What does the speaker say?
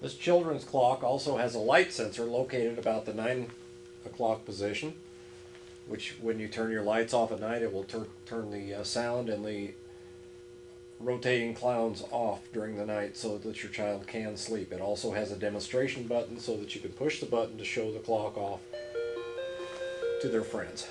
This children's clock also has a light sensor located about the nine o'clock position, which when you turn your lights off at night, it will tur- turn the uh, sound and the rotating clowns off during the night so that your child can sleep. It also has a demonstration button so that you can push the button to show the clock off to their friends.